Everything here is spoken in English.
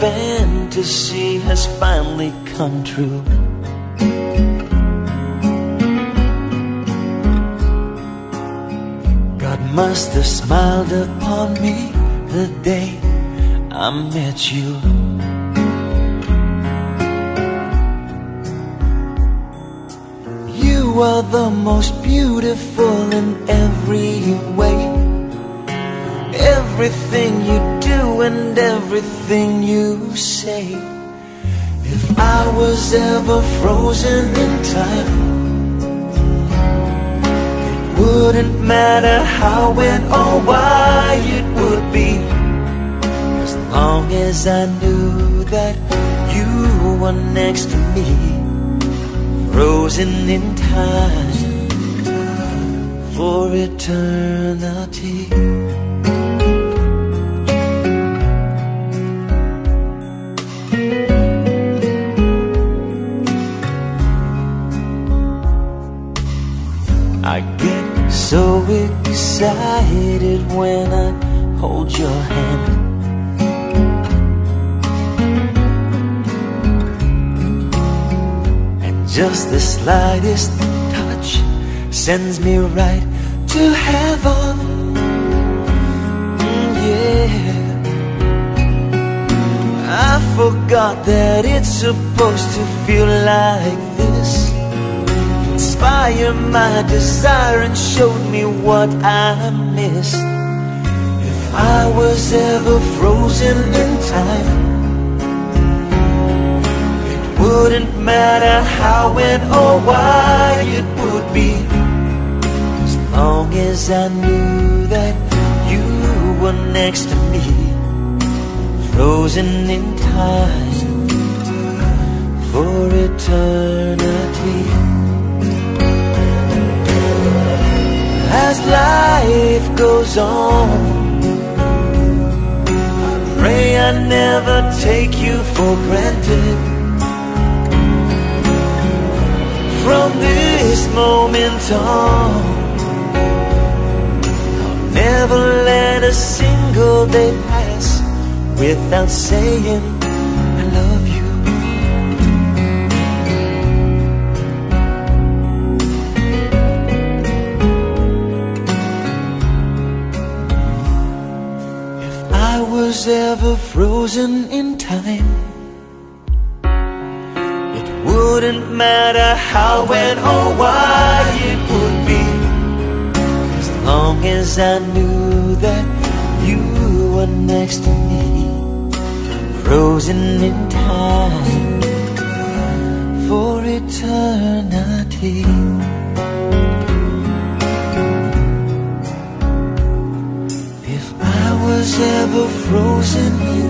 fantasy has finally come true. God must have smiled upon me the day I met you. You are the most beautiful in every way. Everything you do and everything you say. If I was ever frozen in time, it wouldn't matter how, when, or why it would be. As long as I knew that you were next to me, frozen in time for eternity. I get so excited when I hold your hand. And just the slightest touch sends me right to heaven. Mm, yeah. I forgot that it's supposed to feel like this inspire my desire and showed me what I missed. If I was ever frozen in time, it wouldn't matter how, when, or why it would be. As long as I knew that you were next to me, frozen in time for eternity. Life goes on. I pray I never take you for granted. From this moment on, I'll never let a single day pass without saying was ever frozen in time, it wouldn't matter how, when, or why it would be. As long as I knew that you were next to me, frozen in time for eternity. Was ever frozen in